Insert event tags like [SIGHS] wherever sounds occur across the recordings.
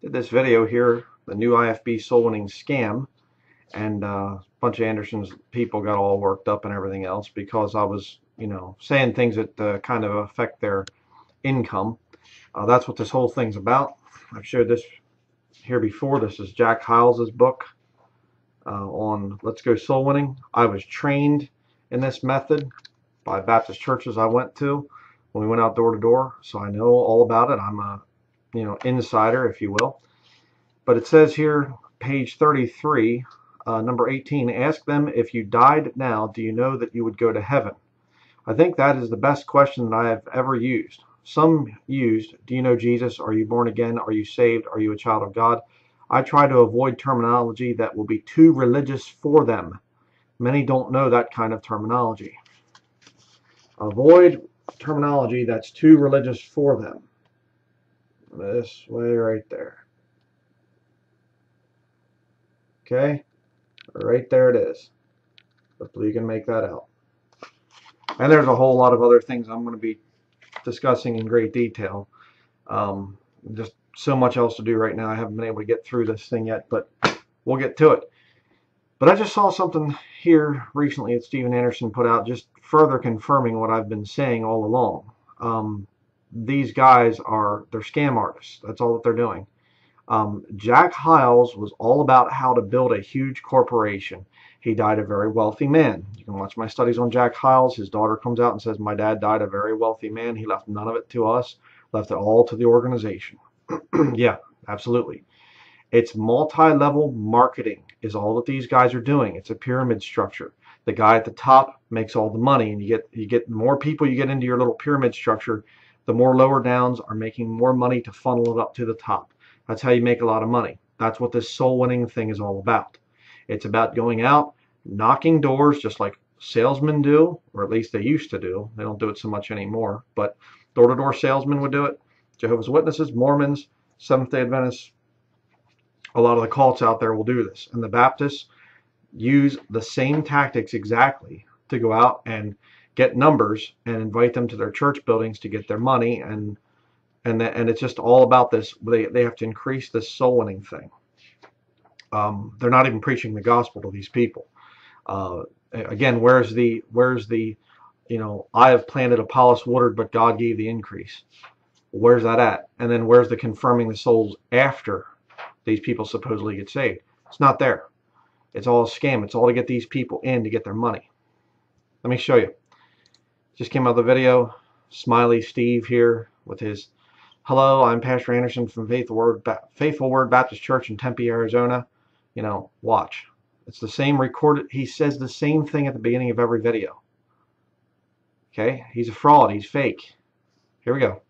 did this video here, the new IFB soul winning scam, and uh, a bunch of Anderson's people got all worked up and everything else because I was, you know, saying things that uh, kind of affect their income. Uh, that's what this whole thing's about. I've showed this here before. This is Jack Hyles' book uh, on Let's Go Soul Winning. I was trained in this method by Baptist churches I went to when we went out door to door, so I know all about it. I'm a you know insider, if you will. But it says here, page 33, uh, number 18, ask them if you died now, do you know that you would go to heaven? I think that is the best question that I have ever used. Some used, do you know Jesus? Are you born again? Are you saved? Are you a child of God? I try to avoid terminology that will be too religious for them. Many don't know that kind of terminology. Avoid terminology that's too religious for them. This way right there. Okay, right there it is. Hopefully you can make that out. And there's a whole lot of other things I'm going to be discussing in great detail. Um, just so much else to do right now. I haven't been able to get through this thing yet, but we'll get to it. But I just saw something here recently that Steven Anderson put out just further confirming what I've been saying all along. Um, these guys are, they're scam artists. That's all that they're doing. Um, Jack Hyles was all about how to build a huge corporation. He died a very wealthy man. You can watch my studies on Jack Hyles. His daughter comes out and says, my dad died a very wealthy man. He left none of it to us, left it all to the organization. [CLEARS THROAT] yeah, absolutely. It's multi-level marketing is all that these guys are doing. It's a pyramid structure. The guy at the top makes all the money and you get you get more people you get into your little pyramid structure, the more lower downs are making more money to funnel it up to the top. That's how you make a lot of money. That's what this soul winning thing is all about. It's about going out, knocking doors just like salesmen do, or at least they used to do. They don't do it so much anymore, but door-to-door salesmen would do it. Jehovah's Witnesses, Mormons, Seventh-day Adventists, a lot of the cults out there will do this. And the Baptists use the same tactics exactly to go out and get numbers and invite them to their church buildings to get their money and and and it's just all about this they, they have to increase this soul winning thing um, they're not even preaching the gospel to these people uh, again where's the where's the you know I have planted Apollos watered but God gave the increase where's that at and then where's the confirming the souls after these people supposedly get saved. It's not there. It's all a scam. It's all to get these people in to get their money. Let me show you. Just came out of the video. Smiley Steve here with his Hello, I'm Pastor Anderson from Faithful Word, ba Faithful Word Baptist Church in Tempe, Arizona. You know, watch. It's the same recorded. He says the same thing at the beginning of every video. Okay? He's a fraud. He's fake. Here we go.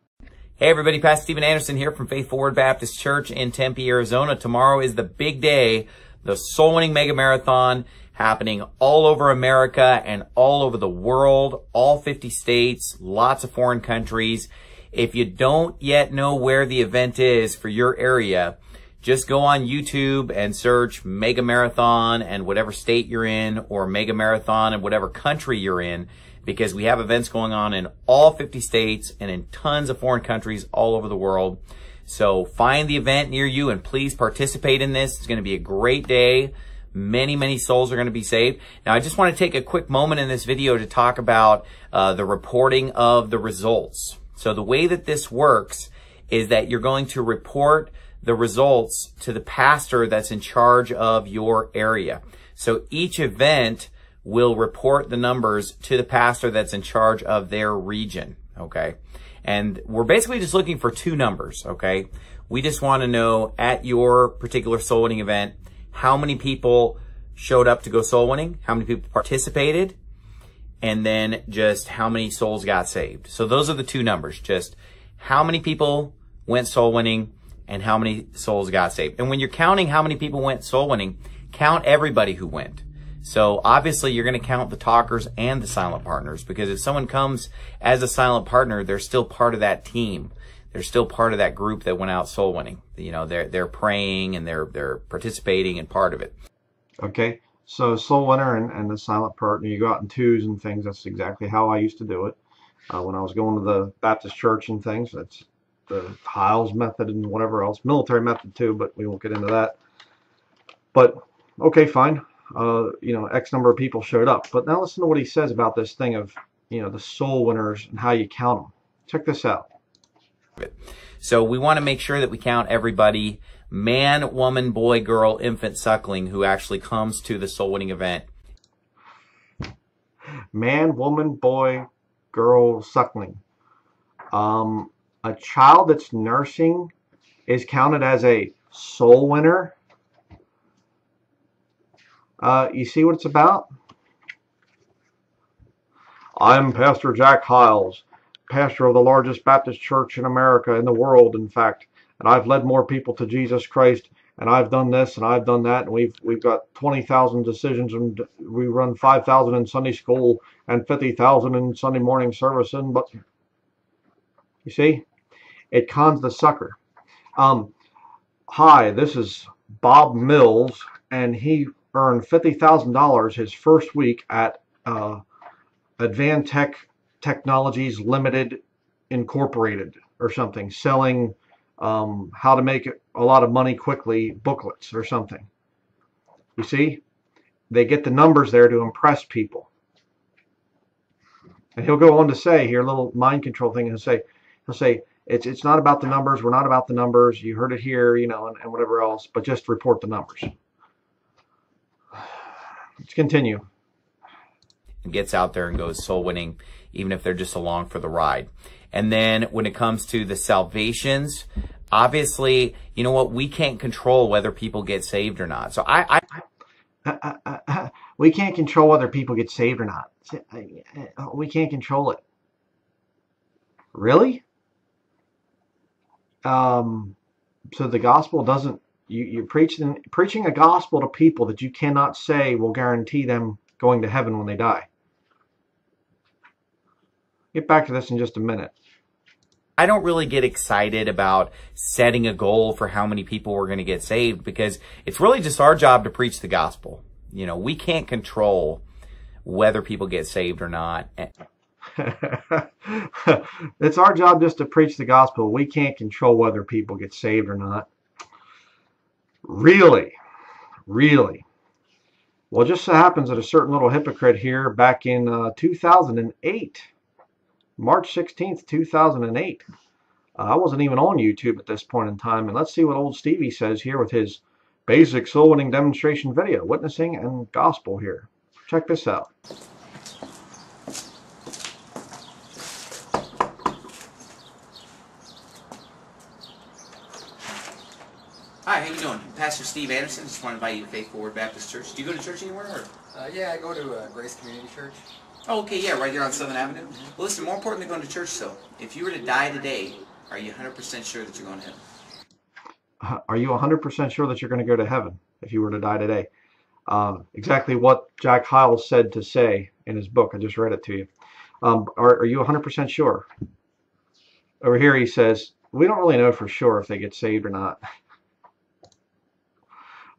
Hey everybody, Pastor Steven Anderson here from Faithful Word Baptist Church in Tempe, Arizona. Tomorrow is the big day, the Soul Winning Mega Marathon happening all over America and all over the world, all 50 states, lots of foreign countries. If you don't yet know where the event is for your area, just go on YouTube and search Mega Marathon and whatever state you're in or Mega Marathon and whatever country you're in because we have events going on in all 50 states and in tons of foreign countries all over the world. So find the event near you and please participate in this. It's going to be a great day. Many, many souls are going to be saved. Now, I just want to take a quick moment in this video to talk about uh, the reporting of the results. So the way that this works is that you're going to report the results to the pastor that's in charge of your area. So each event will report the numbers to the pastor that's in charge of their region. Okay. And we're basically just looking for two numbers. Okay. We just want to know at your particular soul winning event, how many people showed up to go soul winning, how many people participated, and then just how many souls got saved. So those are the two numbers, just how many people went soul winning and how many souls got saved. And when you're counting how many people went soul winning, count everybody who went. So obviously you're going to count the talkers and the silent partners because if someone comes as a silent partner, they're still part of that team. They're still part of that group that went out soul winning. You know, they're they're praying and they're they're participating and part of it. Okay. So soul winner and, and the silent partner, you go out in twos and things. That's exactly how I used to do it. Uh, when I was going to the Baptist church and things, that's the Hyles method and whatever else, military method too, but we won't get into that. But okay, fine. Uh, you know, X number of people showed up. But now listen to what he says about this thing of, you know, the soul winners and how you count them. Check this out. So we want to make sure that we count everybody, man, woman, boy, girl, infant, suckling, who actually comes to the soul winning event. Man, woman, boy, girl, suckling. Um, a child that's nursing is counted as a soul winner. Uh, you see what it's about? I'm Pastor Jack Hyles, pastor of the largest Baptist church in America, in the world, in fact. And I've led more people to Jesus Christ, and I've done this, and I've done that, and we've we've got 20,000 decisions, and we run 5,000 in Sunday school, and 50,000 in Sunday morning service, and but you see, it cons the sucker. Um, hi, this is Bob Mills, and he earned $50,000 his first week at uh, Advantech Technologies Limited Incorporated or something, selling um, how to make a lot of money quickly booklets or something. You see, they get the numbers there to impress people. And he'll go on to say here, a little mind control thing, and say, he'll say, it's it's not about the numbers. We're not about the numbers. You heard it here, you know, and, and whatever else, but just report the numbers. Let's continue. Gets out there and goes soul winning, even if they're just along for the ride. And then when it comes to the salvations, obviously, you know what? We can't control whether people get saved or not. So I, I uh, uh, uh, we can't control whether people get saved or not. We can't control it. Really? Um, so the gospel doesn't. You, you're preaching preaching a gospel to people that you cannot say will guarantee them going to heaven when they die. Get back to this in just a minute. I don't really get excited about setting a goal for how many people we're going to get saved because it's really just our job to preach the gospel. You know, we can't control whether people get saved or not. [LAUGHS] it's our job just to preach the gospel. We can't control whether people get saved or not. Really? Really? Well, just so happens that a certain little hypocrite here back in uh, 2008 March 16th, 2008. Uh, I wasn't even on YouTube at this point in time. And let's see what old Stevie says here with his basic soul winning demonstration video, witnessing and gospel here. Check this out. Hi, how you doing? Pastor Steve Anderson. Just want to invite you to Faithful Word Baptist Church. Do you go to church anywhere? Or? Uh, yeah, I go to uh, Grace Community Church. Oh, okay, yeah, right there on 7th Avenue. Well, listen, more important than going to church, though, if you were to die today, are you 100% sure that you're going to heaven? Uh, are you 100% sure that you're going to go to heaven if you were to die today? Uh, exactly what Jack Hyles said to say in his book. I just read it to you. Um, are, are you 100% sure? Over here he says, we don't really know for sure if they get saved or not. [LAUGHS]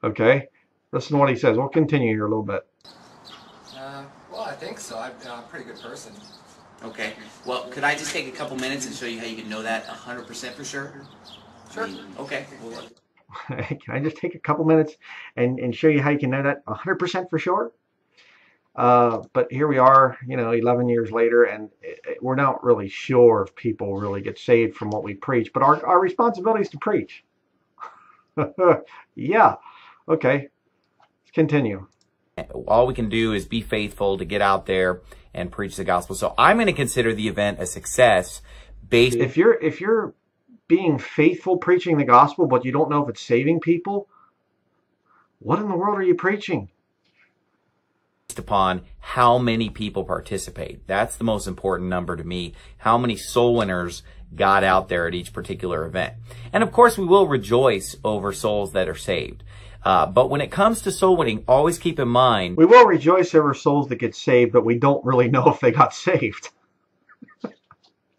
okay, listen to what he says. We'll continue here a little bit. Well, I think so. I'm, I'm a pretty good person. Okay. Well, could I just take a couple minutes and show you how you can know that 100% for sure? Sure. okay. Well, [LAUGHS] can I just take a couple minutes and, and show you how you can know that 100% for sure? Uh, but here we are, you know, 11 years later, and it, it, we're not really sure if people really get saved from what we preach. But our, our responsibility is to preach. [LAUGHS] yeah. Okay. Let's continue all we can do is be faithful to get out there and preach the gospel. So I'm going to consider the event a success based. If you're, if you're being faithful preaching the gospel, but you don't know if it's saving people, what in the world are you preaching? Based upon how many people participate. That's the most important number to me. How many soul winners got out there at each particular event. And of course, we will rejoice over souls that are saved. Uh, but when it comes to soul winning, always keep in mind. We will rejoice over souls that get saved, but we don't really know [LAUGHS] if they got saved.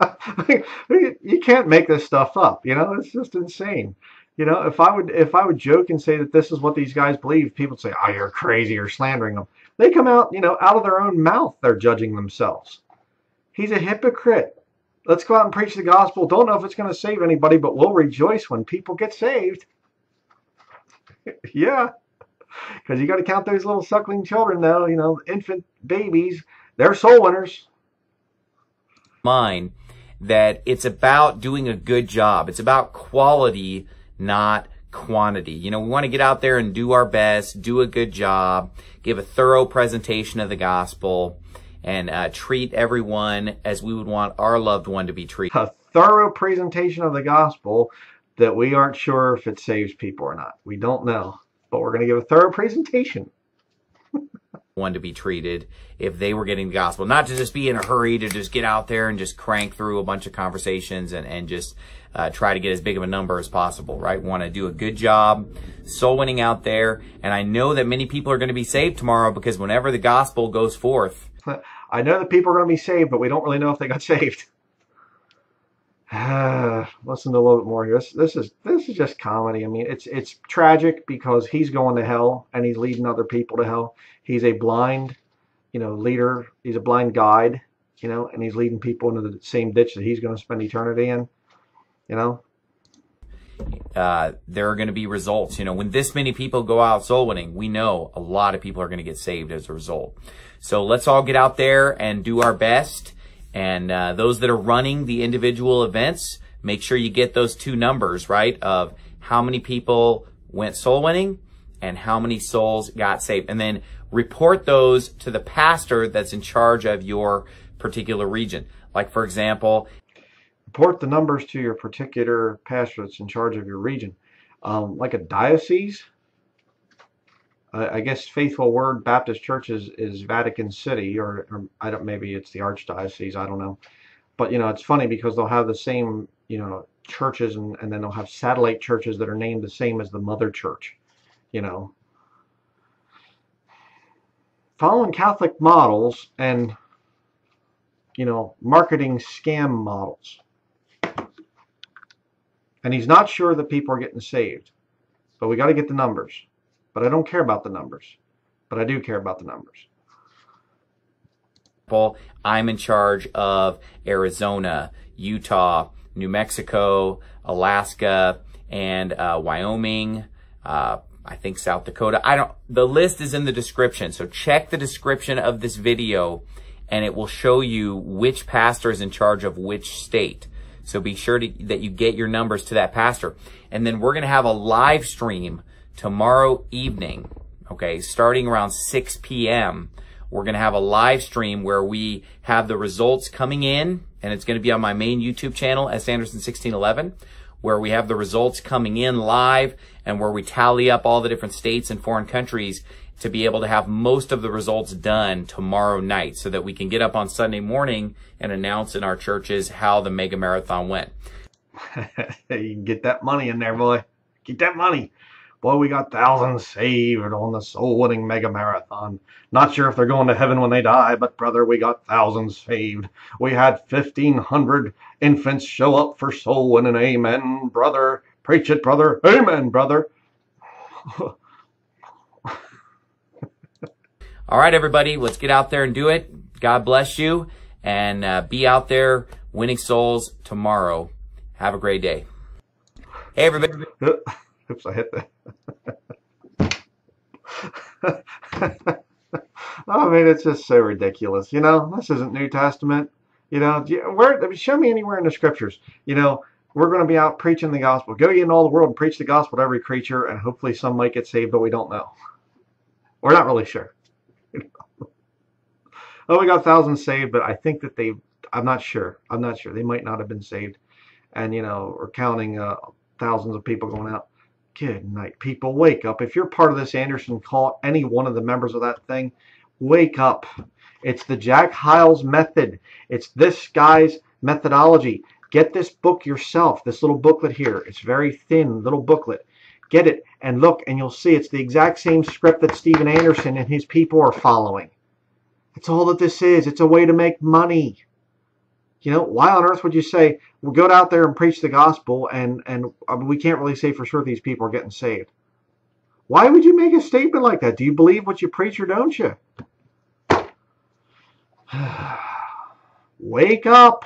[LAUGHS] you can't make this stuff up, you know, it's just insane. You know, if I would if I would joke and say that this is what these guys believe, people would say, "Oh, you're crazy," or slandering them. They come out, you know, out of their own mouth, they're judging themselves. He's a hypocrite. let's go out and preach the gospel. Don't know if it's going to save anybody, but we'll rejoice when people get saved. [LAUGHS] yeah. Because you got to count those little suckling children, though, you know, infant babies. They're soul winners. Mind that it's about doing a good job. It's about quality, not quantity. You know, we want to get out there and do our best, do a good job, give a thorough presentation of the gospel, and uh, treat everyone as we would want our loved one to be treated. A thorough presentation of the gospel that we aren't sure if it saves people or not. We don't know, but we're going to give a thorough presentation. [LAUGHS] one to be treated if they were getting the gospel, not to just be in a hurry to just get out there and just crank through a bunch of conversations and, and just uh, try to get as big of a number as possible, right? Want to do a good job soul winning out there. And I know that many people are going to be saved tomorrow because whenever the gospel goes forth, [LAUGHS] I know that people are going to be saved, but we don't really know if they got [LAUGHS] saved. [SIGHS] Listen to a little bit more here. This, this is this is just comedy. I mean, it's it's tragic because he's going to hell and he's leading other people to hell. He's a blind, you know, leader. He's a blind guide, you know, and he's leading people into the same ditch that he's going to spend eternity in, you know. Uh, there are going to be results. You know, when this many people go out soul winning, we know a lot of people are going to get saved as a result. So let's all get out there and do our best. And uh, those that are running the individual events, make sure you get those two numbers, right? Of how many people went soul winning and how many souls got saved. And then report those to the pastor that's in charge of your particular region. Like, for example, report the numbers to your particular pastor that's in charge of your region. Um, like a diocese, I guess Faithful Word Baptist Church is, is Vatican City, or, or, I don't maybe it's the Archdiocese, I don't know. But you know, it's funny because they'll have the same you know churches, and, and then they'll have satellite churches that are named the same as the mother church. You know, following Catholic models and you know marketing scam models. And he's not sure that people are getting saved, but we got to get the numbers. But I don't care about the numbers. But I do care about the numbers. Paul, I'm in charge of Arizona, Utah, New Mexico, Alaska, and uh, Wyoming. Uh, I think South Dakota. I don't. The list is in the description, so check the description of this video, and it will show you which pastor is in charge of which state. So be sure to, that you get your numbers to that pastor, and then we're going to have a live stream tomorrow evening, okay, starting around 6 p.m., we're going to have a live stream where we have the results coming in, and it's going to be on my main YouTube channel, S. Anderson 1611, where we have the results coming in live and where we tally up all the different states and foreign countries to be able to have most of the results done tomorrow night so that we can get up on Sunday morning and announce in our churches how the mega marathon went. [LAUGHS] you can get that money in there, boy. Get that money. Boy, we got thousands saved on the soul winning mega marathon. Not sure if they're going to heaven when they die, but brother, we got thousands saved. We had 1,500 infants show up for soul winning. Amen, brother. Preach it, brother. Amen, brother. [LAUGHS] All right, everybody, let's get out there and do it. God bless you and uh, be out there winning souls tomorrow. Have a great day. Hey, everybody. [LAUGHS] Oops, I hit that. [LAUGHS] I mean, it's just so ridiculous. You know, this isn't New Testament. You know, where show me anywhere in the scriptures. You know, we're going to be out preaching the gospel. Go ye in all the world and preach the gospel to every creature, and hopefully some might get saved, but we don't know. We're not really sure. [LAUGHS] oh, we got thousands saved, but I think that they, I'm not sure. I'm not sure. They might not have been saved. And, you know, we're counting uh, thousands of people going out. Good night, people. Wake up. If you're part of this Anderson cult, any one of the members of that thing, wake up. It's the Jack Hyles method. It's this guy's methodology. Get this book yourself, this little booklet here. It's very thin, little booklet. Get it and look, and you'll see it's the exact same script that Steven Anderson and his people are following. That's all that this is. It's a way to make money. You know, why on earth would you say, well, go out there and preach the gospel and, and I mean, we can't really say for sure these people are getting saved. Why would you make a statement like that? Do you believe what you preach or don't you? [SIGHS] Wake up.